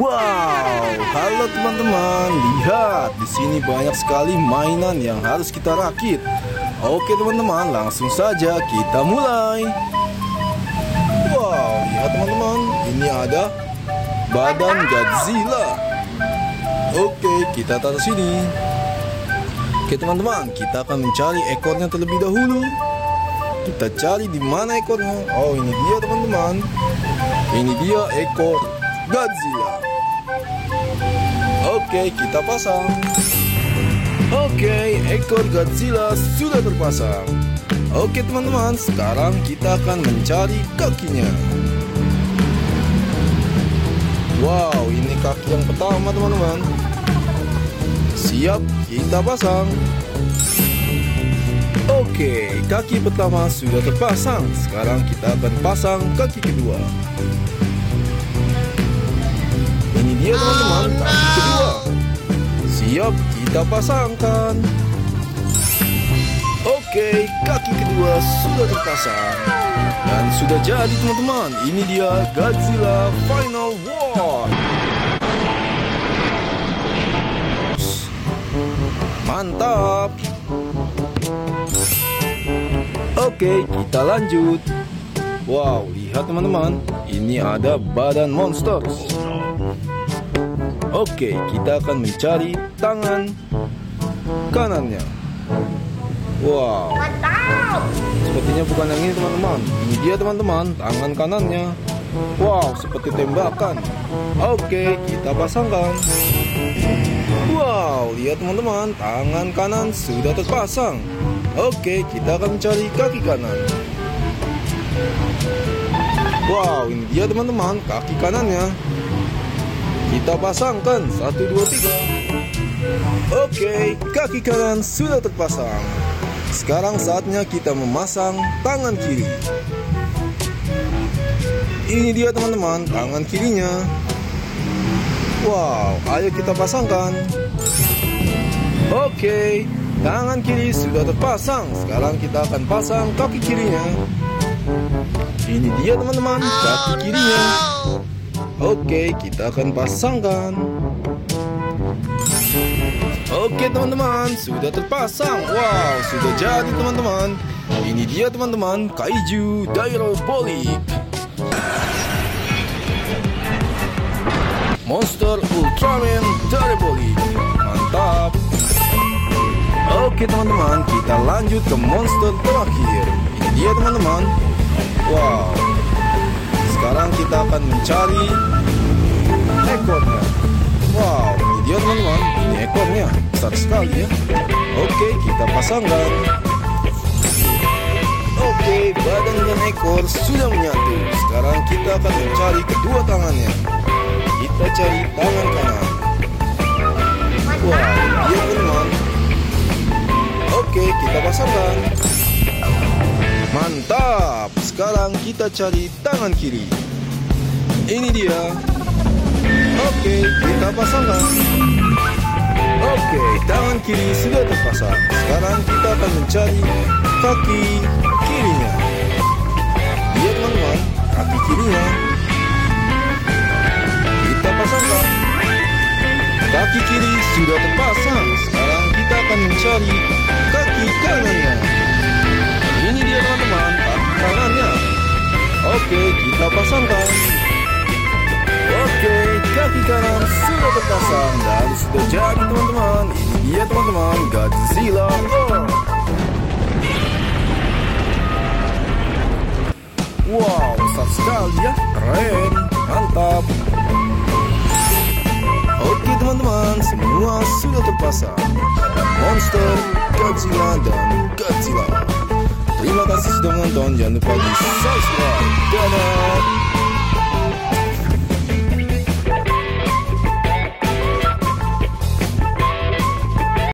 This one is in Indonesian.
Wow, halo teman-teman. Lihat, di sini banyak sekali mainan yang harus kita rakit. Oke teman-teman, langsung saja kita mulai. Wow, lihat teman-teman, ini ada badan Godzilla. Oke, kita taruh sini. Oke teman-teman, kita akan mencari ekornya terlebih dahulu. Kita cari di mana ekornya. Oh, ini dia teman-teman. Ini dia ekor Godzilla. Oke, kita pasang. Oke, ekor Godzilla sudah terpasang. Oke, teman-teman, sekarang kita akan mencari kakinya. Wow, ini kaki yang pertama, teman-teman. Siap, kita pasang. Oke, kaki pertama sudah terpasang. Sekarang kita akan pasang kaki kedua. Ini dia teman-teman, kaki kedua. Siap, kita pasangkan. Oke, kaki kedua sudah terpasang. Dan sudah jadi teman-teman, ini dia Godzilla Final War. Mantap. Oke, kita lanjut. Wow, lihat teman-teman, ini ada badan monster. Oke, kita akan mencari tangan kanannya. Wow, sepertinya bukan yang ini teman-teman. Ini dia teman-teman, tangan kanannya. Wow, seperti tembakan. Oke, kita pasangkan. Wow, lihat teman-teman, tangan kanan sudah terpasang. Oke, kita akan mencari kaki kanan. Wow, ini dia teman-teman, kaki kanannya. Kita pasangkan, satu, dua, tiga. Oke, kaki kanan sudah terpasang. Sekarang saatnya kita memasang tangan kiri. Ini dia teman-teman, tangan kirinya. Wow, ayo kita pasangkan. Oke, tangan kiri sudah terpasang. Sekarang kita akan pasang kaki kirinya. Ini dia teman-teman, kaki kirinya. Oke, kita akan pasangkan. Oke teman-teman, sudah terpasang. Wow, sudah jadi teman-teman. Ini dia teman-teman, Kaiju Diabolik. Monster Ultraman Diabolik. Mantap. Oke teman-teman, kita lanjut ke monster terakhir. Ini dia teman-teman. Wow. Sekarang kita akan mencari ekornya. Wow, ini dia teman-teman. Ini ekornya besar sekali ya. Oke, kita pasangkan. Oke, badan dan ekor sudah menyatu. Sekarang kita akan mencari kedua tangannya. Kita cari tangan kanan. Wah, ini dia teman-teman. Oke, kita pasangkan. Mantap. Sekarang kita cari tangan kiri. Ini dia. Oke, kita pasangkan. Oke, tangan kiri sudah terpasang. Sekarang kita akan mencari kaki kirinya. Lihat teman-teman, kaki kirinya. Kita pasangkan. Kaki kiri sudah terpasang. Sekarang kita akan mencari kaki kanannya. Kanan sudah terpasang dan sudah jadi teman-teman. Dia teman-teman, Godzilla. Wow, besar sekali ya, keren, mantap. Oke teman-teman, semua sudah terpasang. Monster, Godzilla, dan Godzilla. Terima kasih sudah menonton, jangan lupa di subscribe.